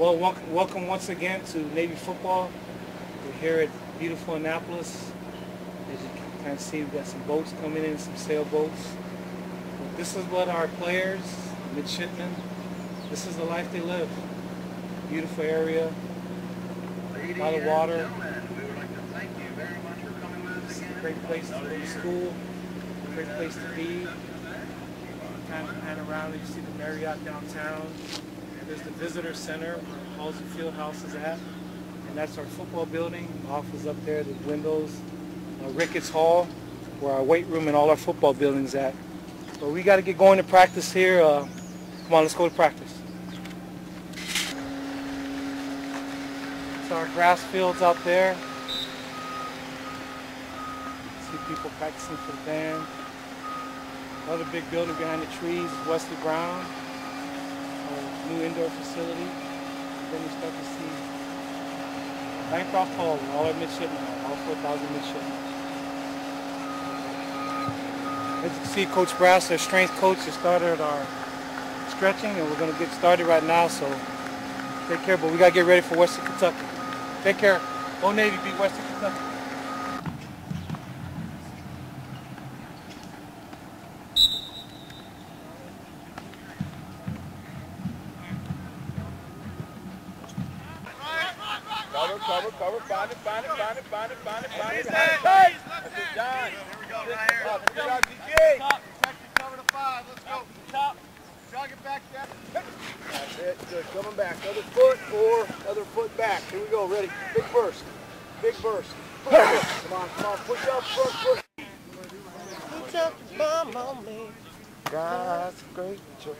Well, welcome, welcome once again to Navy football. We're here at beautiful Annapolis. As you can kind of see, we've got some boats coming in, some sailboats. But this is what our players, midshipmen, this is the life they live. Beautiful area, a lot of water. It's a great place to go to school, great place to be. Kind of pan around, you see the Marriott downtown. There's the visitor center where Halsey Field House is at. And that's our football building. Office up there, the windows. Uh, Ricketts Hall, where our weight room and all our football buildings at. But we got to get going to practice here. Uh, come on, let's go to practice. So our grass fields out there. See people practicing for the band. Another big building behind the trees is Wesley Brown new indoor facility. Then we start to see Bancroft Hall, all our midshipmen, all 4,000 midshipmen. As you can see, Coach Brass, our strength coach, has started our stretching, and we're going to get started right now, so take care. But we got to get ready for Western Kentucky. Take care. Old Navy beat Western Kentucky. Cover, cover, cover, find it, find it, find it, find it, find it, find it, find it. Hey! That's it, John. Here we go, right here. Up, good job, DJ. Top, protect your cover to five. Let's go. Top. Jog it back there. That's it, good. Coming back. Other foot or other foot back. Here we go, ready. Big burst. Big burst. Come on, come on. Push up, front foot. Put up the bum on me. God's great joy.